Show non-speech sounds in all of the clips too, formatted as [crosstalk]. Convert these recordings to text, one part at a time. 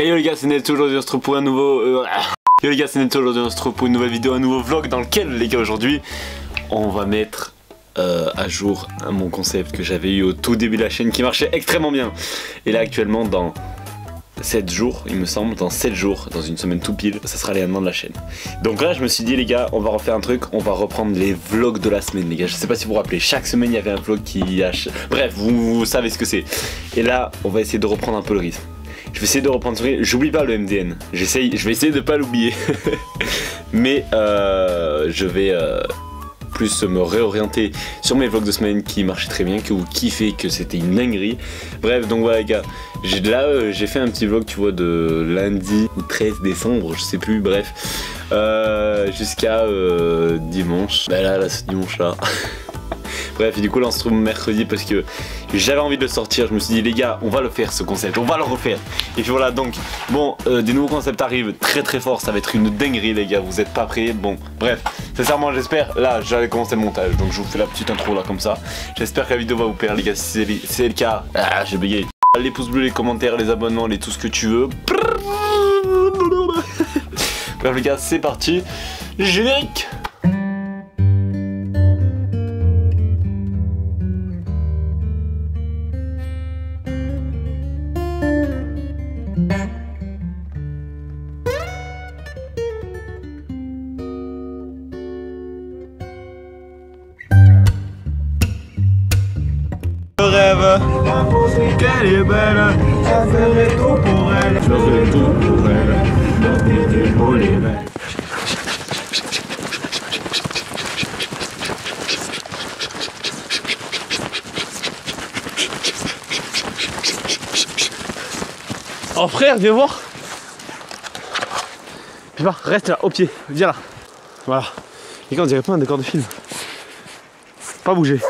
Hey yo les gars, c'est Net, aujourd'hui on se retrouve pour un nouveau... Euh, [laughs] yo les gars, c'est Net, aujourd'hui on se retrouve pour une nouvelle vidéo, un nouveau vlog dans lequel les gars aujourd'hui, on va mettre euh, à jour mon concept que j'avais eu au tout début de la chaîne qui marchait extrêmement bien. Et là actuellement dans 7 jours, il me semble, dans 7 jours, dans une semaine tout pile, ça sera l'événement de la chaîne. Donc là, je me suis dit, les gars, on va refaire un truc, on va reprendre les vlogs de la semaine, les gars. Je sais pas si vous vous rappelez, chaque semaine, il y avait un vlog qui. Bref, vous, vous savez ce que c'est. Et là, on va essayer de reprendre un peu le rythme. Je vais essayer de reprendre rythme. J'oublie pas le MDN. J'essaye, je vais essayer de pas l'oublier. [laughs] Mais euh, je vais. Euh, plus me réorienter sur mes vlogs de semaine qui marchaient très bien, que vous kiffez, que c'était une dinguerie. Bref, donc voilà les gars, là euh, j'ai fait un petit vlog, tu vois, de lundi ou 13 décembre, je sais plus, bref, jusqu'à dimanche. Bah là, là, ce dimanche là. [laughs] Bref, et du coup là on se trouve mercredi parce que j'avais envie de le sortir. Je me suis dit les gars, on va le faire ce concept, on va le refaire. Et puis voilà donc, bon, euh, des nouveaux concepts arrivent très très fort, ça va être une dinguerie les gars, vous êtes pas prêts? Bon, bref, sincèrement j'espère, là j'allais commencer le montage, donc je vous fais la petite intro là comme ça. J'espère que la vidéo va vous plaire les gars, si c'est le cas, ah j'ai bégayé. Les pouces bleus, les commentaires, les abonnements, les tout ce que tu veux. Bref les gars, c'est parti. Générique frère, viens voir Viens voir, reste là, au pied, viens là. Voilà. Les gars, on dirait pas un décor de film. Pas bouger.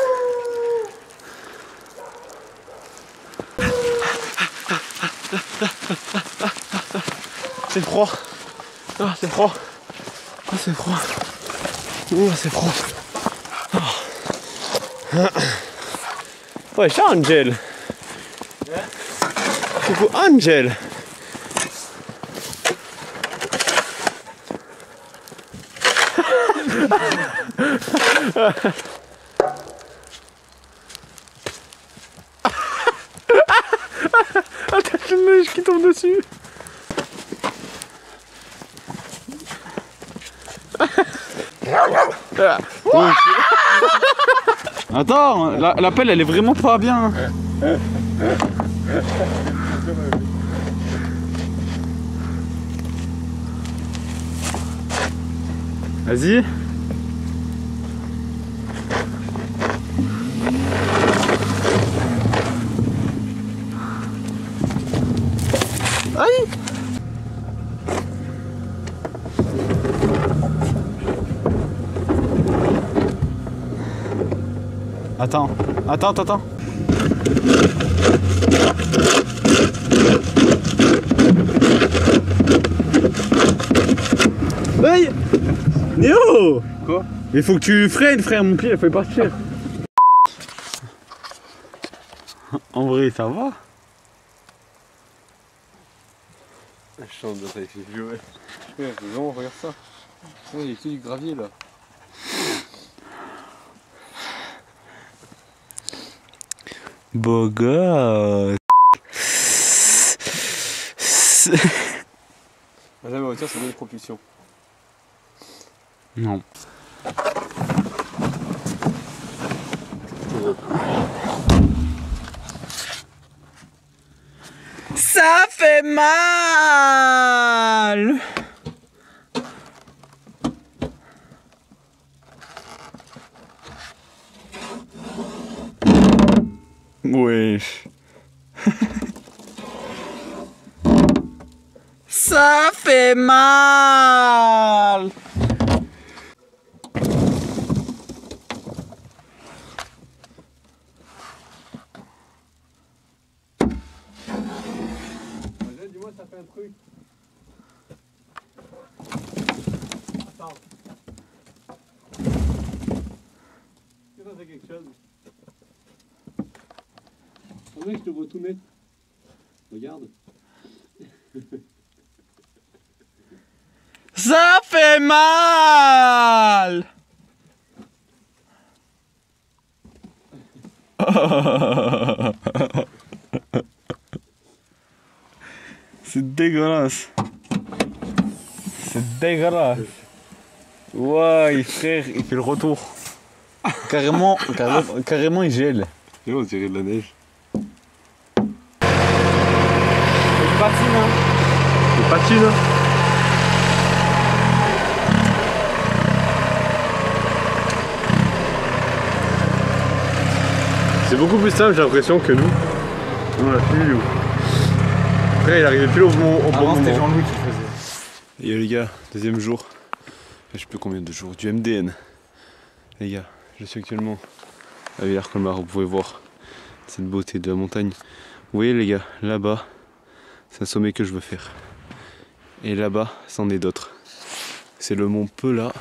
C'est froid. Ah, c'est froid. Ah, c'est froid. Ah, c'est froid. Ah. Ouais, c'est Angel. Coucou Angel. Ah, t'as la neige qui tombe dessus. Attends, la, pelle elle est vraiment pas bien. Vas-y. Attends, attends, attends, attends. Aïe Néo Quoi? Il faut que tu freines, frère, mon pied, il faut partir. En vrai, ça va? Je chante de ça, ouais. Ouais, vraiment, regarde ça. Il y a que du gravier là. Beau gosse Ah, la voiture, c'est une propulsion. Non. Ça fait mal Wesh. [laughs] Ça fait mal Dis-moi, ça fait un truc. je te vois tout mettre. Regarde. [laughs] Ça fait mal [laughs] C'est dégueulasse. C'est dégueulasse. Ouais, frère, il fait le retour. Carrément, carrément, carrément il gèle. Et on dirait de la neige. Patine, hein. C'est beaucoup plus simple, j'ai l'impression, que nous. On fait, nous. Après, il arrivait plus au bon, au bon Avant, c'était moment. Jean-Louis qui faisait. Et les gars, deuxième jour. Je sais plus combien de jours. Du MDN. Les gars, je suis actuellement à Villars-Colmar. Vous pouvez voir cette beauté de la montagne. Vous voyez les gars, là-bas, c'est un sommet que je veux faire. Et là-bas, c'en est d'autres. C'est le mont Pela.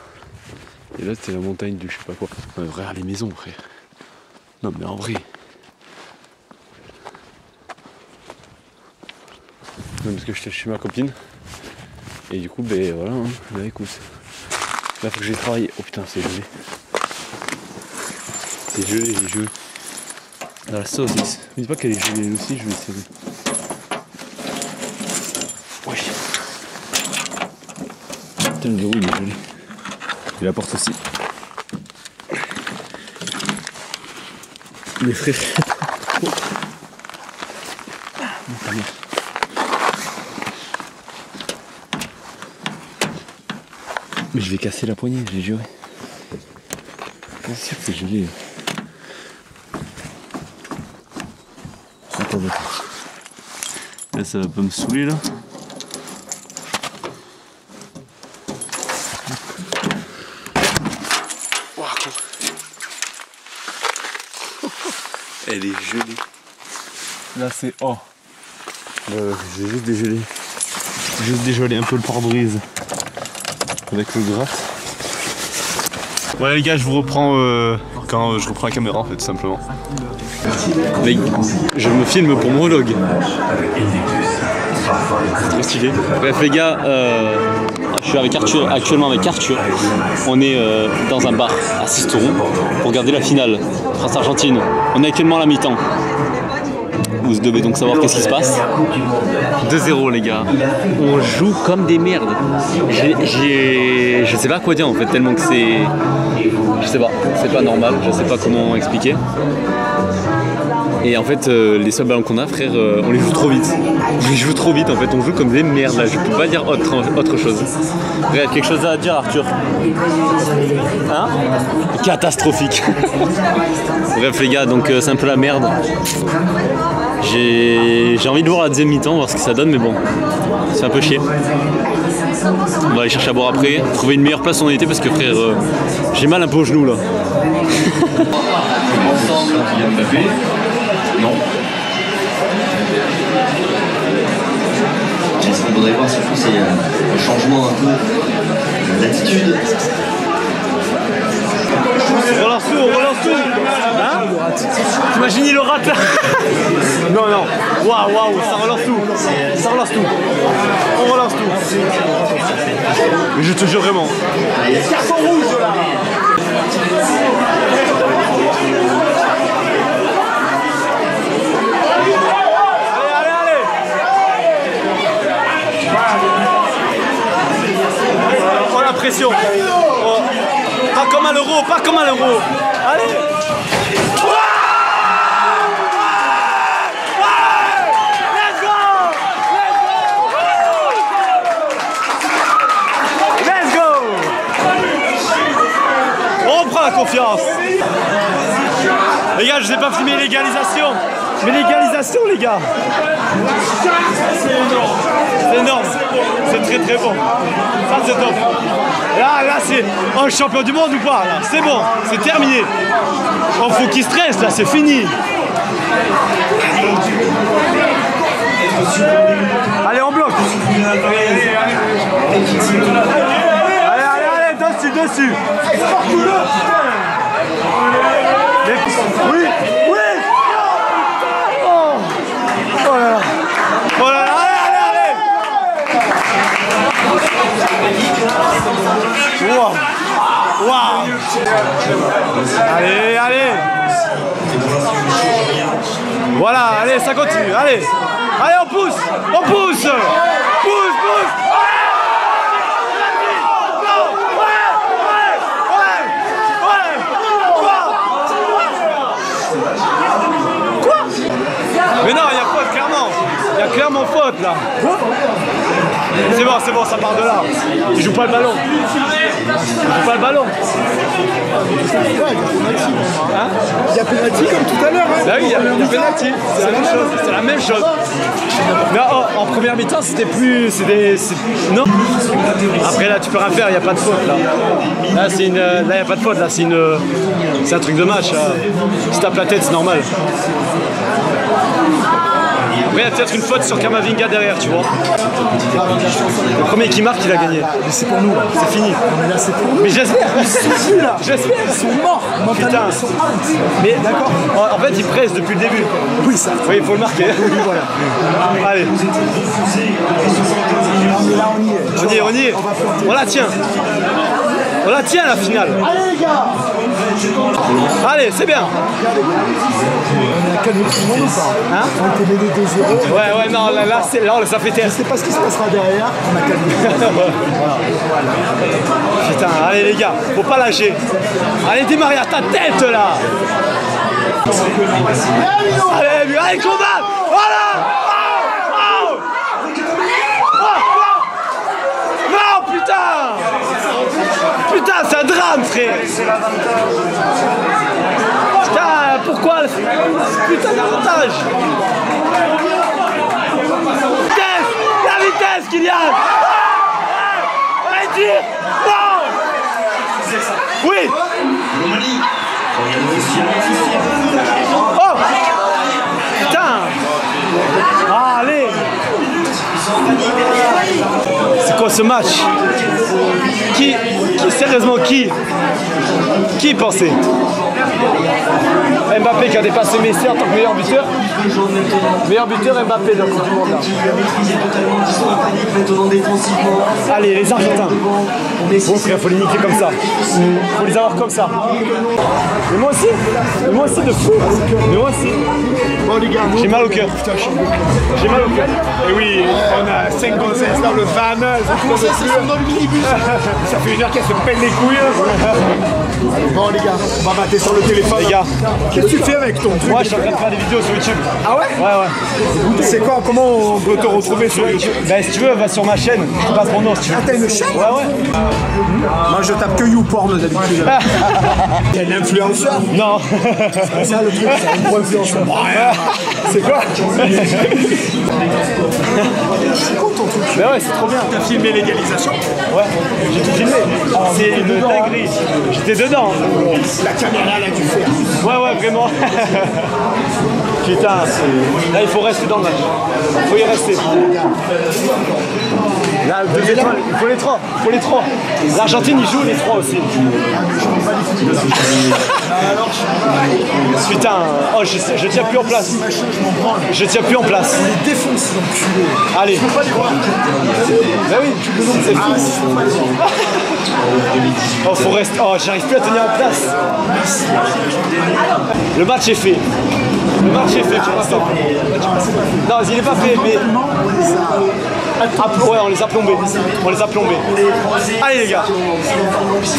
Et là, c'est la montagne du je sais pas quoi. Mais regarde les maisons, frère. Non, mais en vrai. Non, parce que j'étais chez ma copine. Et du coup, ben voilà, hein. bah écoute. Là, faut que j'aille travailler. Oh putain, c'est gelé. C'est gelé, j'ai gelé. Dans la saucisse. Me dis pas qu'elle est gelée aussi, je vais essayer. Wesh. Putain, le verrou il est gelé. Et la porte aussi. Mais frère. Oh, mère. Mais je vais casser la poignée, j'ai juré. Bien sûr que c'est gelé. Attends, attends. Là, ça va pas me saouler là. Elle est gelée. Là, c'est oh. J'ai juste dégelé. Juste dégelé un peu le pare-brise. Avec le gras. Ouais les gars, je vous reprends euh, quand euh, je reprends la caméra en fait, tout simplement. Mais je me filme pour mon vlog. C'est trop stylé. Bref les gars, euh, je suis avec Arthur, actuellement avec Arthur. On est euh, dans un bar à Sisteron pour regarder la finale France-Argentine. On est actuellement à la mi-temps. Vous devez donc savoir qu'est-ce qui se passe. 2-0 les gars. On joue comme des merdes. J'ai, je sais pas quoi dire en fait, tellement que c'est. Je sais pas, c'est pas normal, je sais pas comment expliquer. Et en fait, euh, les seuls ballons qu'on a, frère, euh, on les joue trop vite. On les joue trop vite en fait, on joue comme des merdes là, je peux pas dire autre, autre chose. Bref, quelque chose à dire Arthur Hein Catastrophique. [laughs] Bref les gars, donc euh, c'est un peu la merde. J'ai envie de voir la deuxième mi-temps, voir ce que ça donne, mais bon, c'est un peu chier. On va aller chercher à boire après, trouver une meilleure place où on était parce que frère, j'ai mal un peu au genou là. [laughs] Et ce qu'on voudrait voir surtout, c'est euh, un changement un peu d'attitude. Relance tout, relance tout Hein T'imagines il le rate là Non, non. Waouh, waouh, ça relance tout. Ça relance tout. On relance tout. Mais je te jure vraiment. Carton rouge là Allez, allez, allez Oh la pression Oh. Pas comme à l'euro, pas comme à l'euro Allez Let's go Let's go On reprend la confiance Les gars, je vous ai pas filmé l'égalisation. Mais l'égalisation les gars. C'est énorme. C'est énorme C'est très très bon. Ça c'est top. Là, là c'est un champion du monde ou pas là? C'est bon, c'est terminé. Oh faut qu'il stresse là, c'est fini. Allez, on bloque Allez, allez, allez, dessus, dessus. Oui Oh, oh Oh allez, allez, allez Wow. Wow. Allez, allez. Voilà, allez, ça continue. Allez. Allez, on pousse. On pousse. Mais non, il y a faute, clairement. Il y a clairement faute là. C'est bon, c'est bon, ça part de là. Il joue pas le ballon. Il joue pas le ballon. Hein Il y a penalty comme tout à l'heure. Hein. Bah oui, il y a, il y a penalty. C'est la même chose. C'est la même chose. Mais oh, en première mi-temps, c'était plus. C'était. Non. Après là, tu peux rien faire. Il n'y a pas de faute là. Là, c'est une. Là, il n'y a pas de faute. Là, c'est une. C'est un truc de match. là. Si tape la tête, c'est normal. Il y a peut-être une faute sur Kamavinga derrière, tu vois. Le premier qui marque, il a gagné. Mais c'est pour nous là. C'est fini. Mais là c'est pour nous. Mais j'espère. Ils sont là. J'espère. Ils sont morts. Putain. ils sont. Mais d'accord. En fait, il presse depuis le début. Oui ça. Oui, il faut le marquer. voilà. [laughs] Allez, Mais là on y est. on y est, on y est. On la tient. On la tient la finale. Allez les gars. Allez, c'est bien. On a calmé tout le monde ou pas Hein On était menés 2-0. Ouais, ouais, non, là, là, c'est- là, on les a fait taire. Je sais pas ce qui se passera derrière. On a calmé. [laughs] Putain, allez les gars, faut pas lâcher. Allez, démarrer à ta tête là. Allez, allez, combat Voilà Drame, frère. Putain, pourquoi putain d'avantage? Vitesse La vitesse, Kylian Allez, tire Non. Oui. Oh Putain. Ah, allez C'est quoi ce match qui, qui, sérieusement, qui Qui pensait Mbappé qui a dépassé Messi en tant que meilleur buteur Meilleur buteur Mbappé dans le Coupe du Monde là. Allez les Argentins Bon frère, faut les niquer comme ça. Faut les avoir comme ça. Mais moi aussi Mais moi aussi de fou Mais moi aussi Bon les gars, J'ai mal au cœur. J'ai mal au cœur. Et oui, on a 5 gonzesses dans le van. Ça le fait une heure qu'elle se pèle les couilles. [laughs] Bon les gars, on va mater sur le téléphone. Les gars, Qu'est-ce que tu fais avec ton truc moi je suis en train de faire des vidéos sur YouTube. Ah ouais Ouais ouais. C'est quoi Comment on peut te retrouver sur YouTube Ben si tu veux, va sur ma chaîne. Je passe mon nom si tu veux. Ah t'as une chaîne Ouais ouais. Moi je tape que YouPorn d'habitude. [laughs] T'es un influenceur Non. C'est ça le truc, c'est un gros influenceur. C'est quoi C'est ton truc. Ben ouais, c'est trop bien. T'as filmé l'égalisation Ouais, j'ai tout filmé. C'est une dinguerie. J'étais dedans. La caméra elle a dû faire. Ouais, ouais, vraiment. [laughs] Putain, là il faut rester dans le match. Il faut y rester. Là, deux étoiles, il faut les trois. Il faut les trois. L'Argentine, ils jouent les trois aussi. Putain, oh, je, je tiens plus en place. Je tiens plus en place. L'enculé. Allez. Bah oui. Oh, faut rester. Oh, j'arrive plus à tenir en place. Le match est fait. Le match est fait. Non, il n'est pas fait, mais. Ah, ouais, on les a plombés. On les a plombés. Allez, les gars.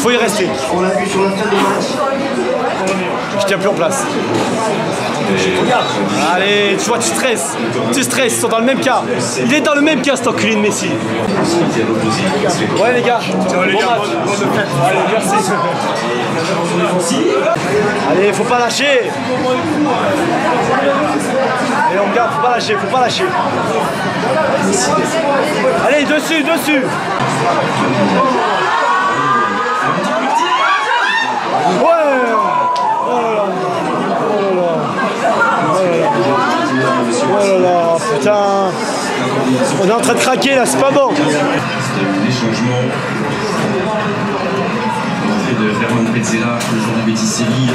Faut y rester. Je tiens plus en place. Allez, tu vois, tu stresses. Tu stresses, ils sont dans le même cas. Il est dans le même cas, cet enculé de Messi. Ouais, les gars. Bon match. Allez, merci. Allez, faut pas lâcher. Et on garde, faut pas lâcher, faut pas lâcher. Allez, dessus, dessus. Ouais. Oh là là, putain. On est en train de craquer là, c'est pas bon. des changements. L'entrée de Herman Petzela, le joueur de Betis Séville.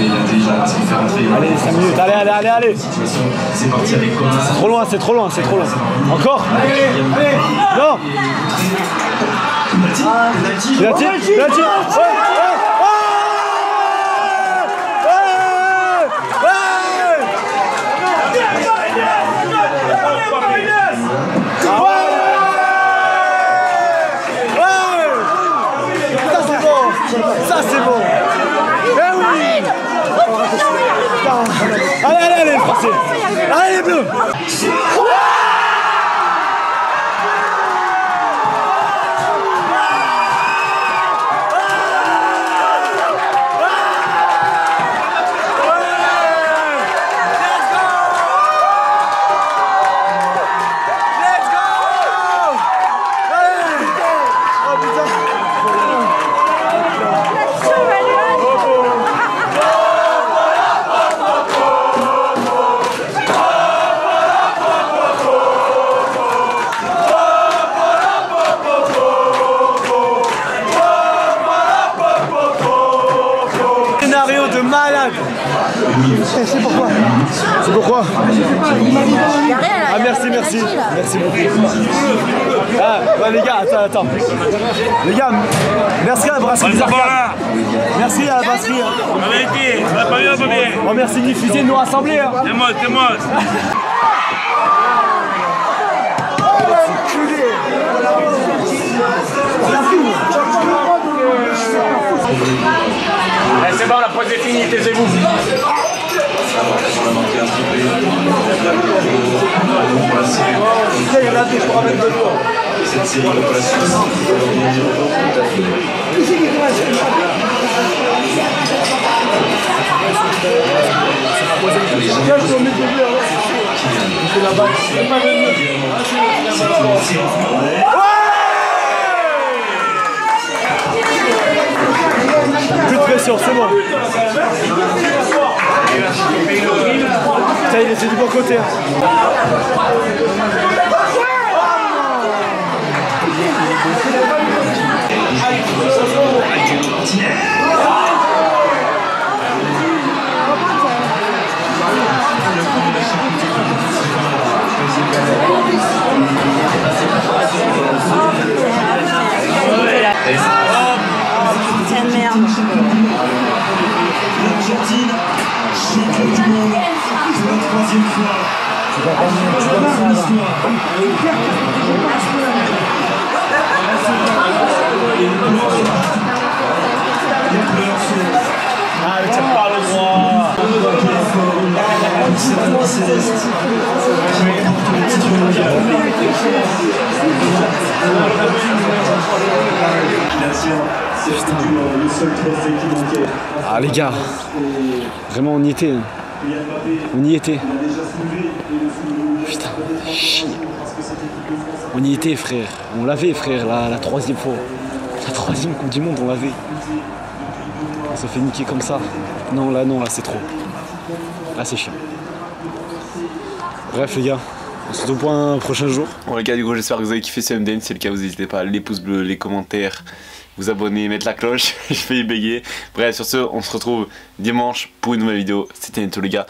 et l'intelligence qui fait rentrer Allez, 5 minutes, allez, allez, allez, allez. C'est parti avec Conan. C'est trop loin, c'est trop loin, c'est trop loin. Encore Non Il a tiré Il a tiré Ouais, ouais, ouais, ouais, ouais. Ouais. Ça c'est bon Ça c'est bon. Eh oui. Allez, allez, allez, Français. Allez, les Bleus C'est pourquoi Ah merci, merci. Merci beaucoup. Ah, les gars, attends, attends. Les gars, merci à la brasserie. Merci à la brasserie. hein. Oh, merci de diffuser de nous rassembler. hein. Eh, C'est bon, la pause est finie, taisez-vous. Cette série contre la Suisse. Plus de pression, c'est bon. Ça y est, c'est du bon côté. hein. Tiens, merde. L'Argentine, champion du monde pour la troisième fois. Dans l'histoire. Les pleurs sont Ah, mais tiens pas le droit. Ah, les gars, vraiment, on y était. hein. On y était. Putain, chier. On y était, frère. On l'avait, frère, la, la troisième fois. La troisième Coupe du Monde, on l'avait. On se fait niquer comme ça. Non, là, non, là, c'est trop. Là, c'est chiant. Bref, les gars, on se retrouve pour un prochain jour. Bon les gars du coup j'espère que vous avez kiffé ce MDN, si c'est le cas vous n'hésitez pas les pouces bleus, les commentaires, vous abonner, mettre la cloche, [laughs] je vais y bégayer. Bref sur ce on se retrouve dimanche pour une nouvelle vidéo, c'était Neto les gars,